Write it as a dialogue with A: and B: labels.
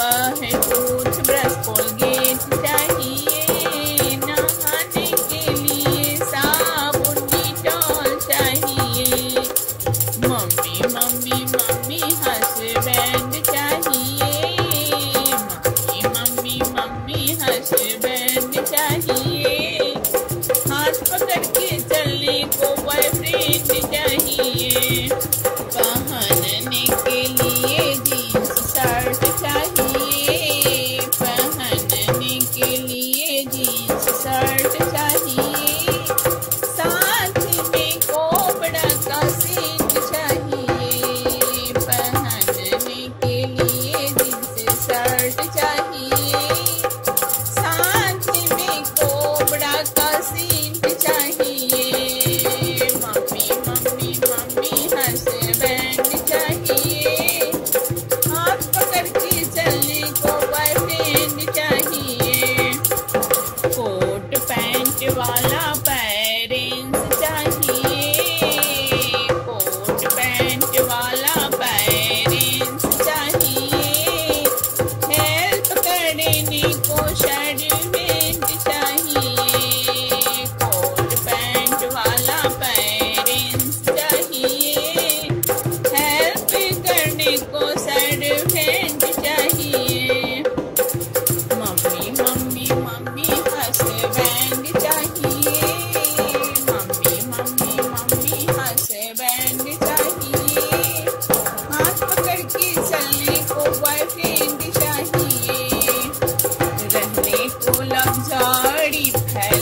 A: बाहर कुछ brush Colgate चाहिए। नहाने के लिए साबुन चाहिए। मम्मी मम्मी मम्मी, हसबैंड चाहिए। मम्मी मम्मी मम्मी, हसबैंड चाहिए। अपने कोलम झाड़ी फैल